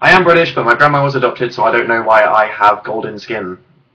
I am British, but my grandma was adopted, so I don't know why I have golden skin.